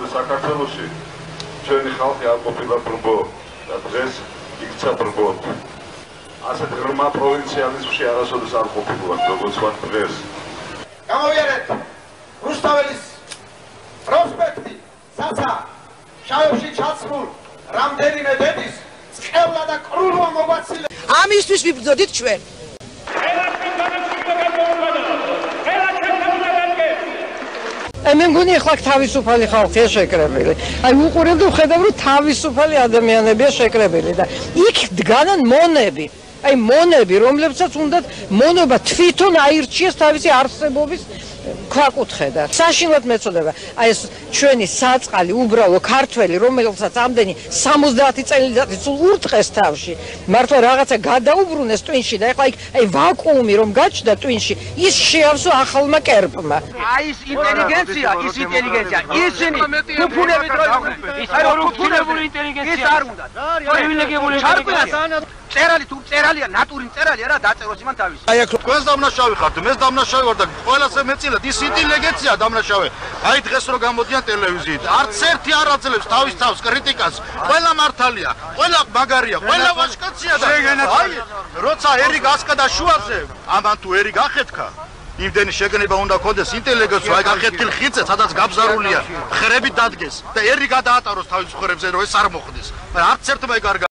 საქართველოსი ჩვენი ხალხი არ ყოფილა ბრბო და დღეს იქცა ბრბოდ. ასეთ ღრმა პროვინციალიზმში არასოდეს არ ყოფილა, როგორც ვარ დღეს. გამოვიარეთ რუსთაველის პროსპექტი, საცა, შავებში ჩაცმულ რამდენიმე დედის წევლა და კრულვა მოგვაცილე. ამისთვის ვიბრძოდით ჩვენ. აი მე მგონი ახლა თავისუფალი ხალხია შეკრებილი. აი უყურებდი ვხედავ რომ თავისუფალი ადამიანებია შეკრებილი და იქ დგანან მონები. აი მონები, რომლებსაც უნდა მონობა თვითონ აირჩიეს თავისი არსებობის ქვაკუთხედა. საშინლად მეწოდება. აი ეს ჩვენი საწყალი უბრალო ქართველი, რომელსაც ამდენი 70 წელიწადი სულ ურტყეს თავში, მართლა რაღაცა გადაუბრუნეს ტვინში და ეხლა აი ვაკუუმი რომ გაჩნდა ტვინში, ის შეავსო ახალმა კერპმა. აი ეს ინტელიგენცია, ის ინტელიგენცია, ისინი ფუფუნები დროი. ის რომ ფუფუნებული ინტელიგენცია. ის არ უნდა. პრივილეგირებული ინტელიგენცია. წერალი თუ წერალია, ნატური წერალია რა დაწეროს იმან თავის. აი აქ თქვენს დამნაშავე ხართ, მეც დამნაშავე ვარ და ყველასე მეწილად ის ინტელიგენცია დამნაშავე. აი დღეს რო გამოდიან ტელევიზიით, არც ერთი არ აძლევს თავის თავს კრიტიკას. ყველა მართალია, ყველა მაგარია, ყველა ვაჟკაცია და აი როცა ერი გასკდა შუაზე, ამან თუ ერი გახეთქა იმდენი შეგნება უნდა კონდეს ინტელიგენცია, აი გახეთქილ ხიცე, სადაც გაბზარულია, ხრები დადგეს და ერი გადაატაროს თავის ხრებზე, რომ ეს არ მოხდეს. არც ერთმა ეგ არ